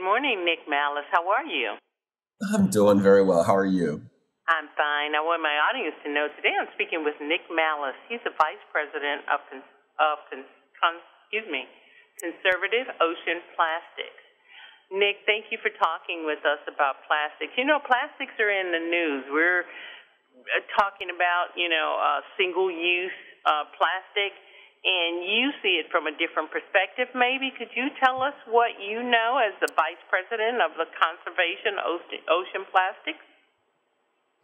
morning, Nick Mallos. How are you? I'm doing very well. How are you? I'm fine. I want my audience to know today I'm speaking with Nick Mallos. He's the vice president of, of con, excuse me, Conservative Ocean Plastics. Nick, thank you for talking with us about plastics. You know, plastics are in the news. We're uh, talking about, you know, uh, single-use uh, plastic, and you see it from a different perspective. Maybe could you tell us what you know as the vice president of the Conservation Ocean Plastics?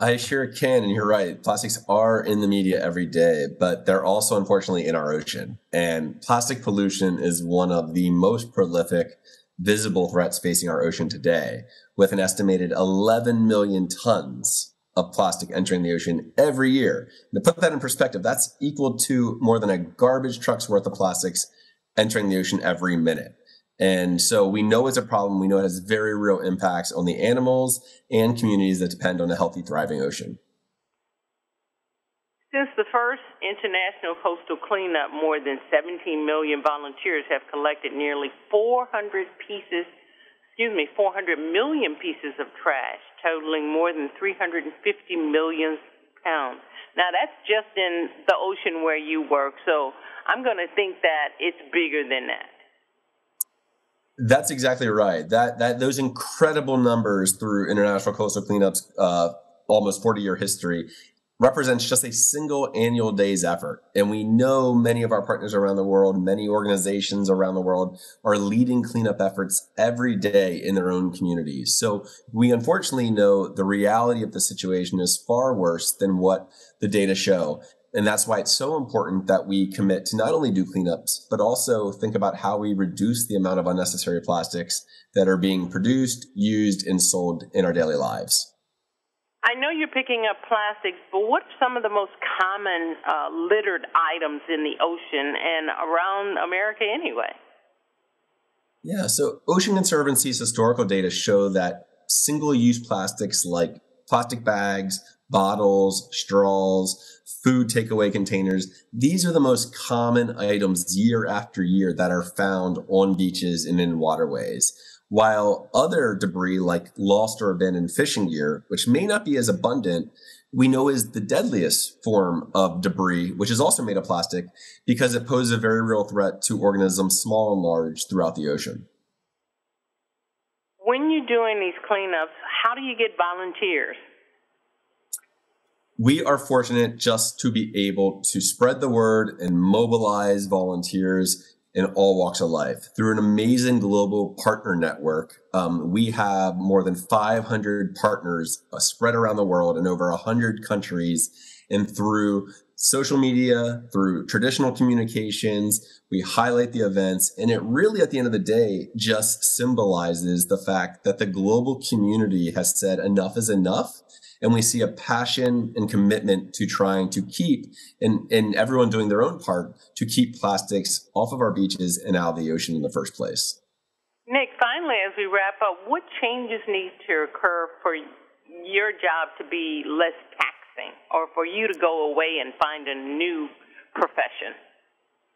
I sure can. And you're right. Plastics are in the media every day, but they're also unfortunately in our ocean. And plastic pollution is one of the most prolific visible threats facing our ocean today, with an estimated 11 million tons of plastic entering the ocean every year. to put that in perspective, that's equal to more than a garbage truck's worth of plastics entering the ocean every minute. And so we know it's a problem. We know it has very real impacts on the animals and communities that depend on a healthy, thriving ocean. Since the first International Coastal Cleanup, more than 17 million volunteers have collected nearly 400 pieces, excuse me, 400 million pieces of trash, totaling more than 350 million pounds. Now that's just in the ocean where you work, so I'm going to think that it's bigger than that. That's exactly right. That that those incredible numbers through International Coastal Cleanup's uh, almost 40 year history represents just a single annual day's effort. And we know many of our partners around the world, many organizations around the world are leading cleanup efforts every day in their own communities. So we unfortunately know the reality of the situation is far worse than what the data show. And that's why it's so important that we commit to not only do cleanups, but also think about how we reduce the amount of unnecessary plastics that are being produced, used, and sold in our daily lives. I know you're picking up plastics, but what are some of the most common uh, littered items in the ocean and around America anyway? Yeah, so Ocean Conservancy's historical data show that single use plastics like plastic bags, bottles, straws, food takeaway containers. These are the most common items year after year that are found on beaches and in waterways. While other debris like lost or abandoned fishing gear, which may not be as abundant, we know is the deadliest form of debris, which is also made of plastic because it poses a very real threat to organisms small and large throughout the ocean. When you're doing these cleanups, how do you get volunteers? we are fortunate just to be able to spread the word and mobilize volunteers in all walks of life through an amazing global partner network. Um, we have more than 500 partners uh, spread around the world in over 100 countries. And through social media, through traditional communications, we highlight the events. And it really, at the end of the day, just symbolizes the fact that the global community has said enough is enough and we see a passion and commitment to trying to keep and, and everyone doing their own part to keep plastics off of our beaches and out of the ocean in the first place. Nick, finally, as we wrap up, what changes need to occur for your job to be less taxing or for you to go away and find a new profession?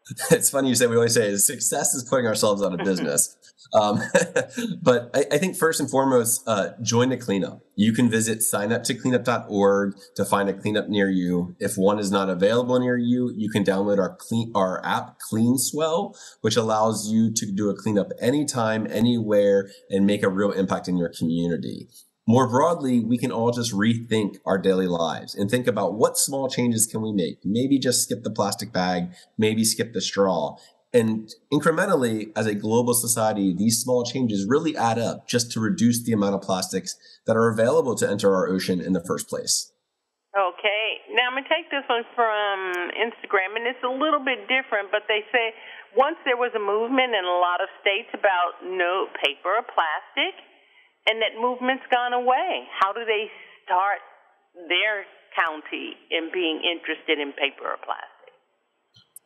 it's funny you say we always say success is putting ourselves out of business. Um, but I, I, think first and foremost uh, join a cleanup. You can visit signuptocleanup.org to find a cleanup near you. If one is not available near you you can download our clean our app Clean Swell which allows you to do a cleanup anytime anywhere and make a real impact in your community more broadly, we can all just rethink our daily lives and think about what small changes can we make? Maybe just skip the plastic bag, maybe skip the straw. And incrementally, as a global society, these small changes really add up just to reduce the amount of plastics that are available to enter our ocean in the first place. Okay. Now I'm going to take this one from Instagram, and it's a little bit different, but they say once there was a movement in a lot of states about no paper or plastic, and that movement's gone away. How do they start their county in being interested in paper or plastic?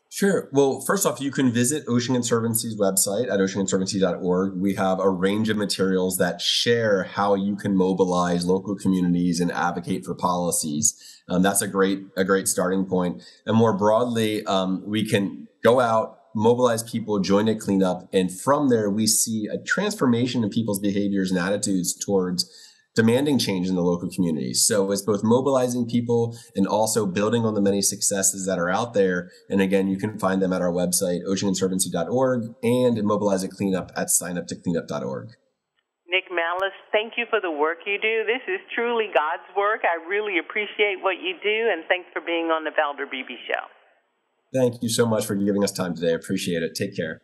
Sure. Well, first off, you can visit Ocean Conservancy's website at oceanconservancy.org. We have a range of materials that share how you can mobilize local communities and advocate for policies. Um, that's a great a great starting point. And more broadly, um, we can go out, mobilize people, join a cleanup, and from there we see a transformation in people's behaviors and attitudes towards demanding change in the local community. So it's both mobilizing people and also building on the many successes that are out there. And again, you can find them at our website, oceanconservancy.org, and mobilize a cleanup at signuptocleanup.org. Nick Mallos, thank you for the work you do. This is truly God's work. I really appreciate what you do, and thanks for being on the Valder Beebe Show. Thank you so much for giving us time today. I appreciate it. Take care.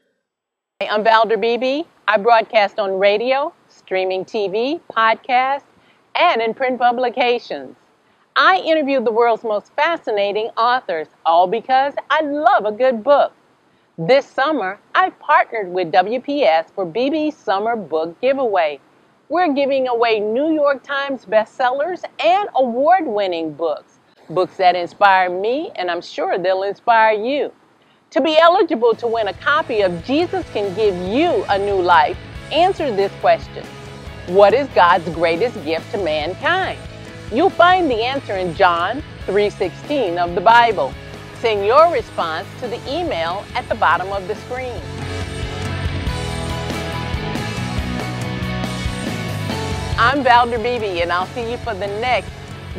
I'm Valder Beebe. I broadcast on radio, streaming TV, podcast, and in print publications. I interview the world's most fascinating authors, all because I love a good book. This summer, I partnered with WPS for Beebe's Summer Book Giveaway. We're giving away New York Times bestsellers and award winning books, books that inspire me, and I'm sure they'll inspire you. To be eligible to win a copy of Jesus Can Give You a New Life, answer this question What is God's greatest gift to mankind? You'll find the answer in John 3:16 of the Bible. Send your response to the email at the bottom of the screen. I'm Valder Beebe, and I'll see you for the next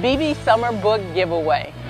Beebe Summer Book Giveaway.